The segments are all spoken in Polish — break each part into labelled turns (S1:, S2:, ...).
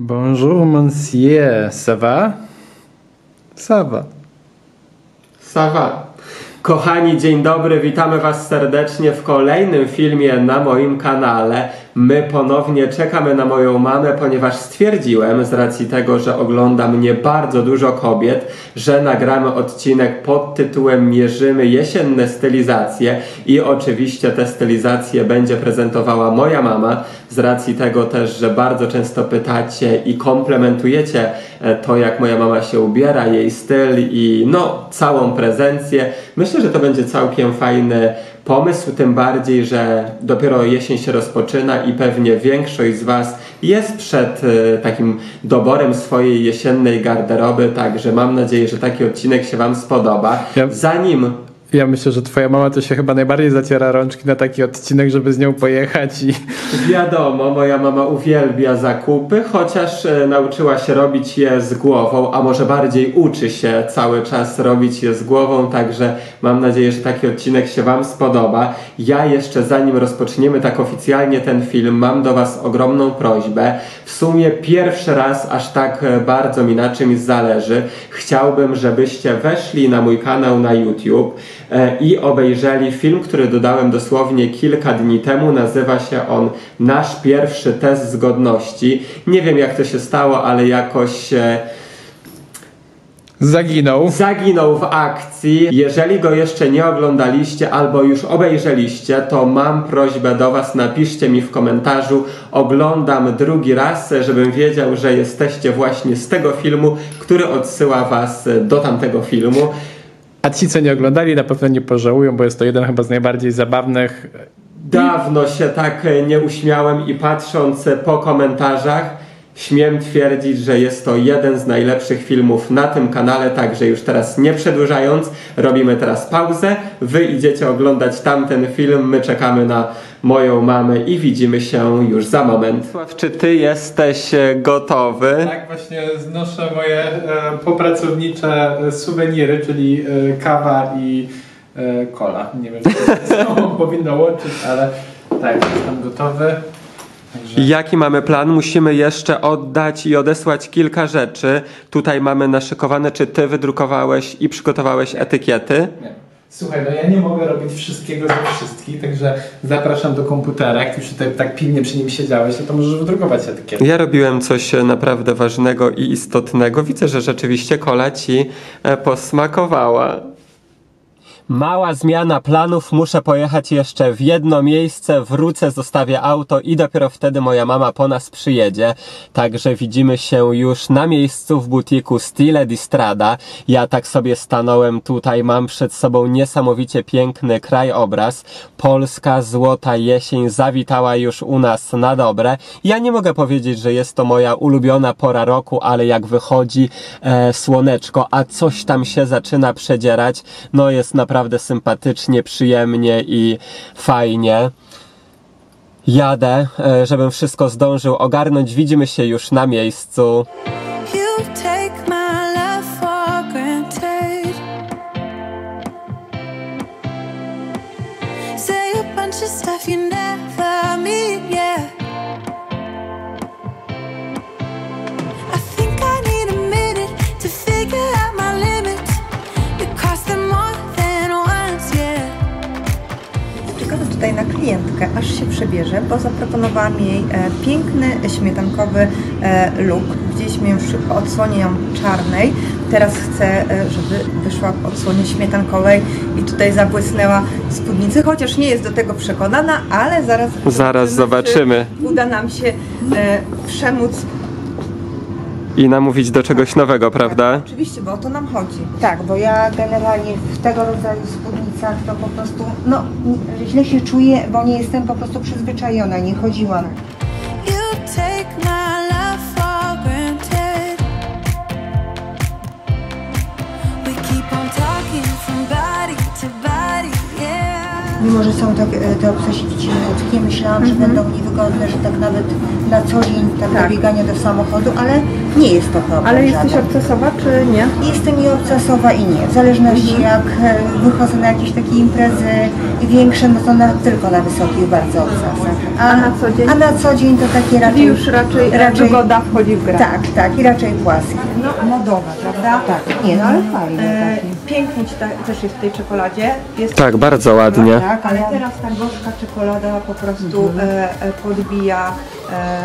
S1: Bonjour, monsieur. Ça va? Ça va.
S2: Sawa. Kochani, dzień dobry, witamy Was serdecznie w kolejnym filmie na moim kanale. My ponownie czekamy na moją mamę, ponieważ stwierdziłem z racji tego, że ogląda mnie bardzo dużo kobiet, że nagramy odcinek pod tytułem Mierzymy jesienne stylizacje i oczywiście te stylizacje będzie prezentowała moja mama z racji tego też, że bardzo często pytacie i komplementujecie e, to, jak moja mama się ubiera, jej styl i no, całą prezencję. Myślę, że to będzie całkiem fajny pomysł, tym bardziej, że dopiero jesień się rozpoczyna i pewnie większość z Was jest przed e, takim doborem swojej jesiennej garderoby, także mam nadzieję, że taki odcinek się Wam spodoba. Zanim
S1: Ja myślę, że twoja mama to się chyba najbardziej zaciera rączki na taki odcinek, żeby z nią pojechać i
S2: Wiadomo, moja mama uwielbia zakupy, chociaż e, nauczyła się robić je z głową, a może bardziej uczy się cały czas robić je z głową, także mam nadzieję, że taki odcinek się Wam spodoba. Ja jeszcze zanim rozpoczniemy tak oficjalnie ten film, mam do Was ogromną prośbę. W sumie pierwszy raz aż tak e, bardzo mi na czymś zależy. Chciałbym, żebyście weszli na mój kanał na YouTube i obejrzeli film, który dodałem dosłownie kilka dni temu. Nazywa się on Nasz pierwszy test zgodności. Nie wiem jak to się stało, ale jakoś e,
S1: zaginął.
S2: zaginął w akcji. Jeżeli go jeszcze nie oglądaliście albo już obejrzeliście, to mam prośbę do Was, napiszcie mi w komentarzu. Oglądam drugi raz, żebym wiedział, że jesteście właśnie z tego filmu, który odsyła Was do tamtego filmu.
S1: A ci, co nie oglądali, na pewno nie pożałują, bo jest to jeden chyba z najbardziej zabawnych.
S2: Dawno się tak e, nie uśmiałem i patrząc e, po komentarzach, śmiem twierdzić, że jest to jeden z najlepszych filmów na tym kanale, także już teraz nie przedłużając, robimy teraz pauzę. Wy idziecie oglądać tamten film, my czekamy na moją mamę i widzimy się już za moment. Czy ty jesteś e, gotowy?
S1: Tak, właśnie znoszę moje e, popracownicze e, suweniry, czyli e, kawa i e, cola. Nie wiem, czy to powinno łączyć, ale tak, jestem gotowy.
S2: Jaki mamy plan? Musimy jeszcze oddać i odesłać kilka rzeczy. Tutaj mamy naszykowane, czy ty wydrukowałeś i przygotowałeś etykiety.
S1: Nie. Słuchaj, no ja nie mogę robić wszystkiego ze wszystkich, także zapraszam do komputera. Jak już tutaj tak pilnie przy nim siedziałeś, no to możesz wydrukować etykietę.
S2: Ja robiłem coś e, naprawdę ważnego i istotnego. Widzę, że rzeczywiście kola ci e, posmakowała. Mała zmiana planów, muszę pojechać jeszcze w jedno miejsce, wrócę, zostawię auto i dopiero wtedy moja mama po nas przyjedzie. Także widzimy się już na miejscu w butiku Stile di Strada. Ja tak sobie stanąłem tutaj, mam przed sobą niesamowicie piękny krajobraz. Polska złota jesień zawitała już u nas na dobre. Ja nie mogę powiedzieć, że jest to moja ulubiona pora roku, ale jak wychodzi e, słoneczko, a coś tam się zaczyna przedzierać, no jest naprawdę sympatycznie, przyjemnie i fajnie. Jadę, e, żebym wszystko zdążył ogarnąć. Widzimy się już na miejscu.
S3: Klientkę, aż się przebierze, bo zaproponowałam jej e, piękny, śmietankowy e, look. Widzieliśmy już w odsłonie ją czarnej. Teraz chcę, e, żeby wyszła w odsłonie śmietankowej i tutaj zabłysnęła spódnicy, chociaż nie jest do tego przekonana, ale zaraz
S2: Zaraz zobaczymy.
S3: czy uda nam się przemóc
S2: I namówić do czegoś nowego, prawda?
S3: Oczywiście, bo o to nam chodzi. Tak, bo ja generalnie w tego rodzaju spódnicach to po prostu, no, źle się czuję, bo nie jestem po prostu przyzwyczajona, nie chodziłam.
S4: You take my
S3: Mimo, że są tak, e, te obsesiki cieniutkie, myślałam, że będą niewygodne, że tak nawet na co dzień tak, do biegania do samochodu, ale Nie jest to problem
S5: Ale jesteś
S3: żaden.
S5: obcesowa czy nie?
S3: Jestem i obcesowa i nie. W zależności
S5: Mhm.
S3: jak e, wychodzę na jakieś takie imprezy większe, no to na, tylko na wysokich bardzo obcasach.
S5: A na co dzień?
S3: A na co dzień to takie raczej...
S5: Czyli już raczej, raczej wygoda wchodzi w grę.
S3: Tak, tak i raczej płaskie. No modowe, prawda? Tak. Nie, no ale fajne
S5: E,
S3: takie.
S5: pięknie ci ta, też jest w tej czekoladzie. Jest
S2: Tak, bardzo ładnie.
S3: Tak,
S5: Ale
S3: ale
S5: teraz ta gorzka czekolada po prostu
S3: Mhm.
S5: e, e, podbija, e,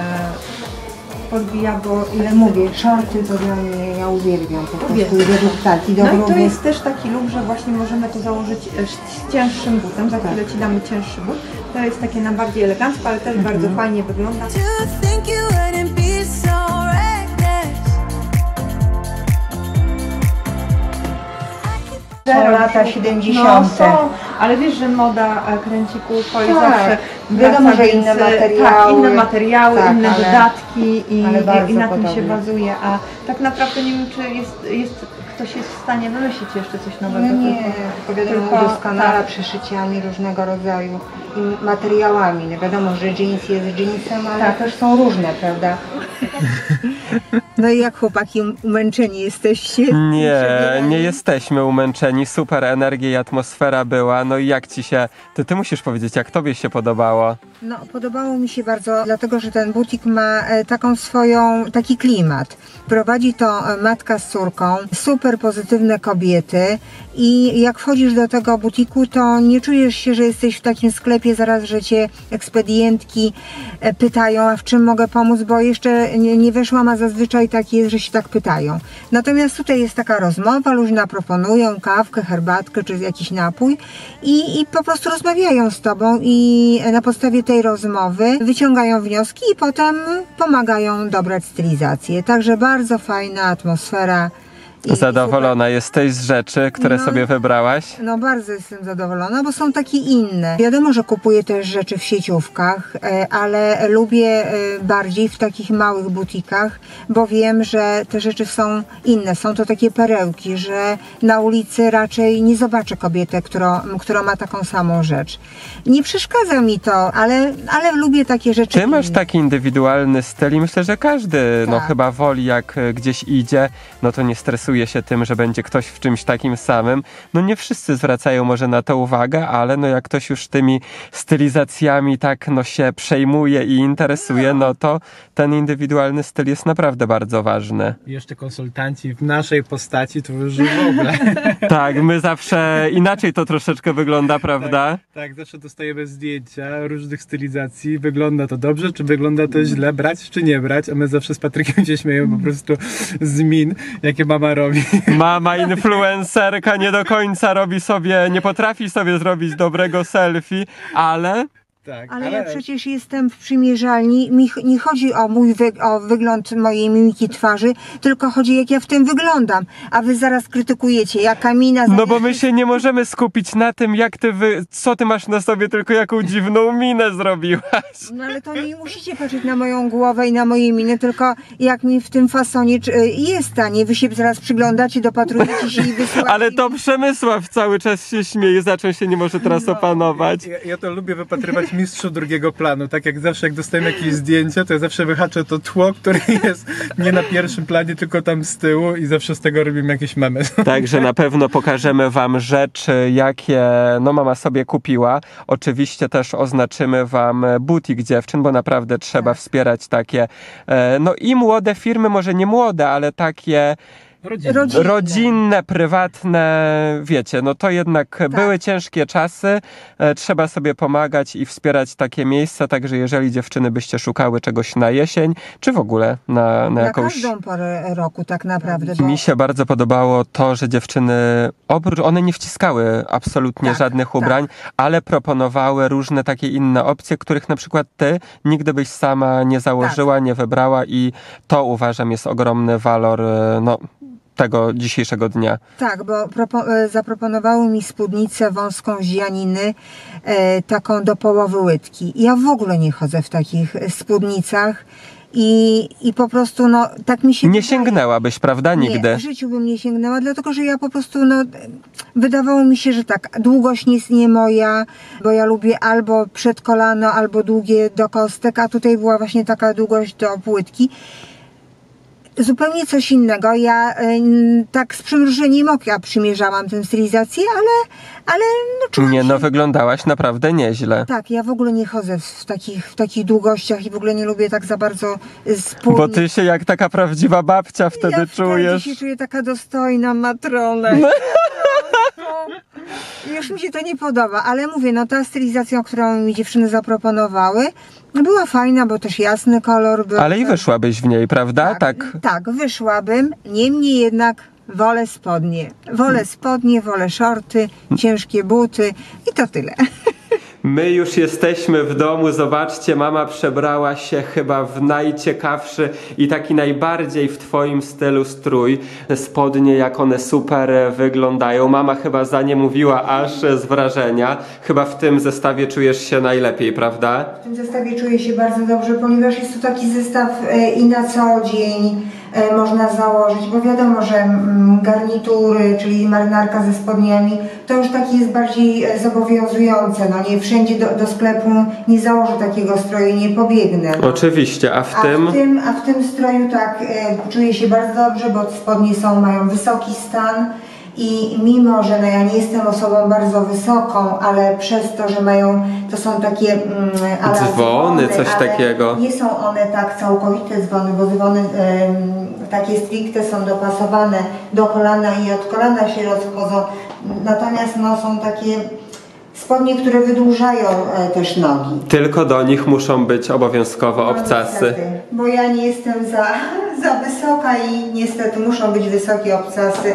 S5: podbija, bo
S3: Ale mówię, szorty to dla mnie, ja uwielbiam po prostu
S5: Uwielbiam.
S3: tak, i
S5: No i to jest też taki luk, że właśnie możemy to założyć e, z cięższym butem. Za chwilę Ci damy cięższy but. To jest takie na bardziej elegancko, ale też bardzo fajnie wygląda.
S3: Są lata
S5: No
S3: 70.
S5: są, ale wiesz, że moda e, kręci kółko i
S3: Tak.
S5: zawsze
S3: Wiadomo,
S5: wraca,
S3: że
S5: więc,
S3: inne
S5: e,
S3: materiały.
S5: Tak, inne materiały,
S3: Tak,
S5: inne
S3: ale-
S5: dodatki i, i, na tym się bazuje, a tak naprawdę nie wiem, czy jest, jest ktoś jest w stanie wymyślić jeszcze coś nowego.
S3: No nie, wiadomo, udoskonala
S5: tak.
S3: przeszyciami różnego rodzaju i materiałami. No wiadomo, że jeans jest jeansem, ale
S5: Tak.
S3: też są różne, prawda? No i jak chłopaki um- umęczeni jesteście?
S2: Nie, nie jesteśmy umęczeni, super energia i atmosfera była. No i jak ci się. Ty, ty musisz powiedzieć, jak tobie się podobało.
S3: No, podobało mi się bardzo, dlatego że ten butik ma e, taką swoją, taki klimat. Prowadzi to e, matka z córką, super pozytywne kobiety i jak wchodzisz do tego butiku, to nie czujesz się, że jesteś w takim sklepie, zaraz, że cię ekspedientki e, pytają, a w czym mogę pomóc, bo jeszcze nie, nie weszłam, a zazwyczaj tak jest, że się tak pytają. Natomiast tutaj jest taka rozmowa, luźna proponują kawkę, herbatkę czy jakiś napój i, i po prostu rozmawiają z tobą i na podstawie tej rozmowy wyciągają wnioski i potem pomagają dobrać stylizację. Także bardzo fajna atmosfera. I-
S2: Zadowolona jesteś z rzeczy, które
S3: No.
S2: sobie wybrałaś?
S3: no bardzo jestem zadowolona, bo są takie inne. Wiadomo, że kupuję też rzeczy w sieciówkach, e, ale lubię e, bardziej w takich małych butikach, bo wiem, że te rzeczy są inne. Są to takie perełki, że na ulicy raczej nie zobaczę kobietę, która, która ma taką samą rzecz. Nie przeszkadza mi to, ale, ale lubię takie rzeczy.
S2: Ty masz
S3: inne.
S2: taki indywidualny styl i myślę, że każdy no
S3: Tak.
S2: chyba woli jak e, gdzieś idzie, no to nie stresuje się tym, że będzie ktoś w czymś takim samym. No nie wszyscy zwracają może na to uwagę, ale no jak ktoś już tymi stylizacjami tak no się przejmuje i interesuje, no to ten indywidualny styl jest naprawdę bardzo ważny.
S1: Jeszcze konsultanci w naszej postaci to już w ogóle.
S2: Tak, my zawsze inaczej to troszeczkę wygląda, prawda?
S1: Tak, zawsze dostajemy zdjęcia różnych stylizacji. Wygląda to dobrze, czy wygląda to źle, brać czy nie brać, a my zawsze z Patrykiem się śmiejemy po prostu z min, jakie mama robi.
S2: Mama influencerka nie do końca robi sobie, nie potrafi sobie zrobić dobrego selfie, ale
S1: Tak,
S3: Ale ja przecież jestem w przymierzalni. Mi ch- nie chodzi o mój wy- o wygląd mojej mimiki twarzy, tylko chodzi jak ja w tym wyglądam. A wy zaraz krytykujecie, jaka mina.
S2: No bo my się nie możemy skupić na tym, jak ty wy, co ty masz na sobie, tylko jaką dziwną minę zrobiłaś.
S3: No ale to nie musicie patrzeć na moją głowę i na moje miny, tylko jak mi w tym fasonie y, jest, a nie wy się zaraz przyglądacie, dopatrujecie się i wysyłacie.
S2: Ale to Przemysław cały czas się śmieje, zaczął się nie może teraz opanować.
S1: Ja, ja to lubię wypatrywać mistrzów drugiego planu. Tak jak zawsze, jak dostajemy jakieś zdjęcie, to ja zawsze wyhaczę to tło, które jest nie na pierwszym planie, tylko tam z tyłu i zawsze z tego robimy jakieś memy.
S2: Także na pewno pokażemy wam rzeczy, jakie no mama sobie kupiła. Oczywiście też oznaczymy wam butik dziewczyn, bo naprawdę trzeba wspierać takie, e, no i młode firmy, może nie młode, ale takie
S1: Rodzinne.
S3: Rodzinne.
S2: rodzinne, prywatne, wiecie, no to jednak
S3: Tak.
S2: były ciężkie czasy, e, trzeba sobie pomagać i wspierać takie miejsca, także jeżeli dziewczyny byście szukały czegoś na jesień, czy w ogóle na, na
S3: Na
S2: jakąś...
S3: każdą porę roku tak naprawdę. Bo...
S2: Mi się bardzo podobało to, że dziewczyny, oprócz, one nie wciskały absolutnie
S3: Tak,
S2: żadnych
S3: tak.
S2: ubrań, ale proponowały różne takie inne opcje, których na przykład ty nigdy byś sama nie założyła,
S3: Tak.
S2: nie wybrała i to uważam jest ogromny walor, e, no, tego dzisiejszego dnia.
S3: Tak, bo e, zaproponowały mi spódnicę wąską z Janiny, e, taką do połowy łydki. Ja w ogóle nie chodzę w takich e, spódnicach i, i po prostu no tak mi się
S2: Nie
S3: wydaje.
S2: sięgnęłabyś, prawda, nigdy?
S3: Nie, w życiu bym nie sięgnęła, dlatego że ja po prostu, no, wydawało mi się, że tak, długość nie jest nie moja, bo ja lubię albo przed kolano, albo długie do kostek, a tutaj była właśnie taka długość do płytki. Zupełnie coś innego. Ja y, tak z przymrużeniem oka przymierzałam tę stylizację, ale, ale no,
S2: Nie
S3: się...
S2: no, wyglądałaś naprawdę nieźle.
S3: Tak, ja w ogóle nie chodzę w, takich, w takich długościach i w ogóle nie lubię tak za bardzo y, spódnic.
S2: Bo ty się jak taka prawdziwa babcia wtedy
S3: ja
S2: czujesz.
S3: Ja się czuję taka dostojna matrona. Już mi się to nie podoba, ale mówię, no ta stylizacja, którą mi dziewczyny zaproponowały, była fajna, bo też jasny kolor był.
S2: Ale i wyszłabyś w niej, prawda? Tak.
S3: Tak, wyszłabym. Niemniej jednak wolę spodnie. Wolę spodnie, wolę shorty, ciężkie buty i to tyle.
S2: My już jesteśmy w domu, zobaczcie, mama przebrała się chyba w najciekawszy i taki najbardziej w twoim stylu strój. Spodnie, jak one super wyglądają. Mama chyba za nie mówiła aż z wrażenia. Chyba w tym zestawie czujesz się najlepiej, prawda?
S3: W tym zestawie czuję się bardzo dobrze, ponieważ jest to taki zestaw e, i na co dzień można założyć, bo wiadomo, że mm, garnitury, czyli marynarka ze spodniami, to już takie jest bardziej e, zobowiązujące. No nie wszędzie do, do sklepu nie założę takiego stroju i nie pobiegnę.
S2: Oczywiście, a w
S3: A
S2: tym...
S3: w tym, a w tym stroju tak e, czuję się bardzo dobrze, bo spodnie są, mają wysoki stan i mimo, że no ja nie jestem osobą bardzo wysoką, ale przez to, że mają, to są takie mm,
S2: Dzwony, coś
S3: ale
S2: takiego.
S3: Nie są one tak całkowite dzwony, bo dzwony takie stricte są dopasowane do kolana i od kolana się rozchodzą. Natomiast no są takie spodnie, które wydłużają e, też nogi.
S2: Tylko do nich muszą być obowiązkowo
S3: No,
S2: obcasy.
S3: niestety, Bo ja nie jestem za, za wysoka i niestety muszą być wysokie obcasy,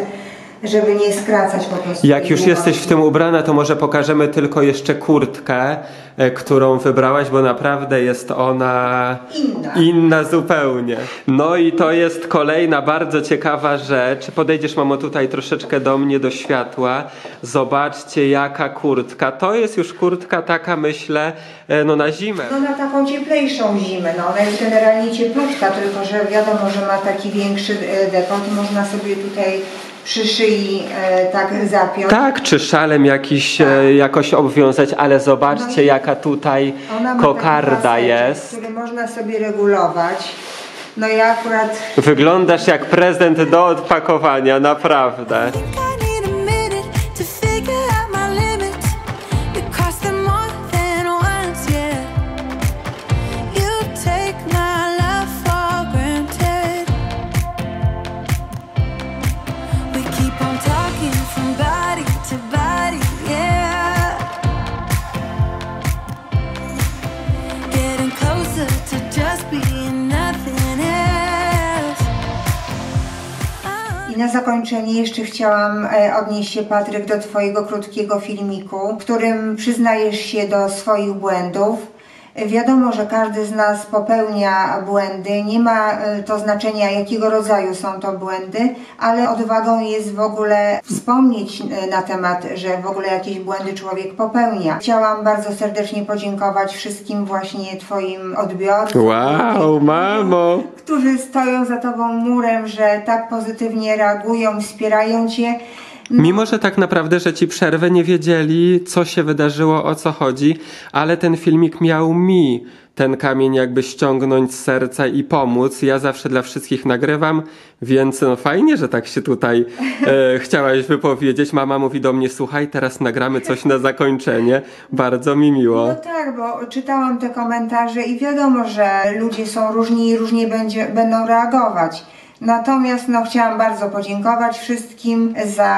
S3: żeby nie skracać po prostu.
S2: Jak już jesteś w tym ubrana, to może pokażemy tylko jeszcze kurtkę, e, którą wybrałaś, bo naprawdę jest ona
S3: Inna.
S2: inna zupełnie. No i to jest kolejna bardzo ciekawa rzecz. Podejdziesz, mamo, tutaj troszeczkę do mnie, do światła. Zobaczcie, jaka kurtka. To jest już kurtka taka, myślę, e, no na zimę.
S3: No na taką cieplejszą zimę, no ona jest generalnie cieplutka, tylko że wiadomo, że ma taki większy e, dekont i można sobie tutaj przy szyi e, tak zapiąć.
S2: Tak, czy szalem jakiś e, jakoś obwiązać, ale zobaczcie,
S3: No
S2: jaka tutaj kokarda jest.
S3: który można sobie regulować. No ja akurat
S2: Wyglądasz jak prezent do odpakowania, naprawdę.
S3: Zakończenie jeszcze chciałam e, odnieść się, Patryk, do Twojego krótkiego filmiku, w którym przyznajesz się do swoich błędów. Wiadomo, że każdy z nas popełnia błędy, nie ma e, to znaczenia, jakiego rodzaju są to błędy, ale odwagą jest w ogóle wspomnieć e, na temat, że w ogóle jakieś błędy człowiek popełnia. Chciałam bardzo serdecznie podziękować wszystkim właśnie Twoim odbiorcom.
S2: Wow, mamo!
S3: którzy stoją za tobą murem, że tak pozytywnie reagują, wspierają cię.
S2: Mimo, że tak naprawdę, że ci przerwę nie wiedzieli, co się wydarzyło, o co chodzi, ale ten filmik miał mi ten kamień jakby ściągnąć z serca i pomóc. Ja zawsze dla wszystkich nagrywam, więc no fajnie, że tak się tutaj e, chciałaś wypowiedzieć. Mama mówi do mnie, słuchaj, teraz nagramy coś na zakończenie. Bardzo mi miło.
S3: No tak, bo czytałam te komentarze i wiadomo, że ludzie są różni i różnie będzie, będą reagować. Natomiast no, chciałam bardzo podziękować wszystkim za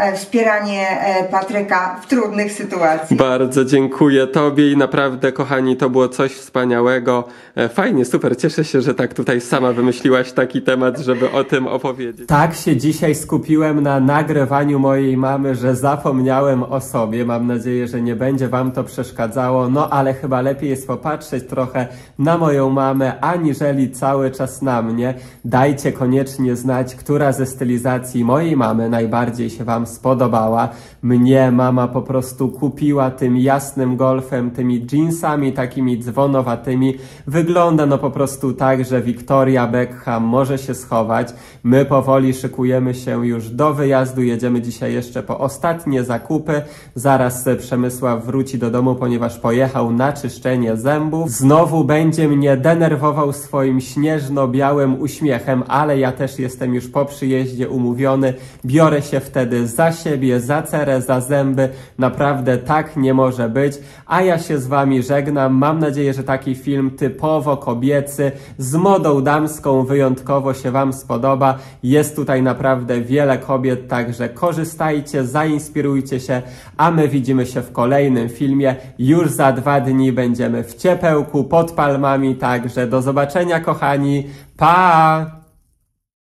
S3: e, wspieranie e, Patryka w trudnych sytuacjach.
S2: Bardzo dziękuję Tobie i naprawdę, kochani, to było coś wspaniałego. E, Fajnie, super, cieszę się, że tak tutaj sama wymyśliłaś taki temat, żeby o tym opowiedzieć. Tak się dzisiaj skupiłem na nagrywaniu mojej mamy, że zapomniałem o sobie. Mam nadzieję, że nie będzie Wam to przeszkadzało, no ale chyba lepiej jest popatrzeć trochę na moją mamę, aniżeli cały czas na mnie. Dajcie koniecznie znać, która ze stylizacji mojej mamy najbardziej się Wam spodobała. Mnie mama po prostu kupiła tym jasnym golfem, tymi jeansami takimi dzwonowatymi. Wygląda no po prostu tak, że Victoria Beckham może się schować. My powoli szykujemy się już do wyjazdu. Jedziemy dzisiaj jeszcze po ostatnie zakupy. Zaraz Przemysław wróci do domu, ponieważ pojechał na czyszczenie zębów. Znowu będzie mnie denerwował swoim śnieżno-białym uśmiechem, ale ale ja też jestem już po przyjeździe umówiony. Biorę się wtedy za siebie, za cerę, za zęby. Naprawdę tak nie może być. A ja się z Wami żegnam. Mam nadzieję, że taki film typowo kobiecy, z modą damską wyjątkowo się Wam spodoba. Jest tutaj naprawdę wiele kobiet, także korzystajcie, zainspirujcie się, a my widzimy się w kolejnym filmie. Już za dwa dni będziemy w ciepełku, pod palmami, także do zobaczenia kochani. Pa!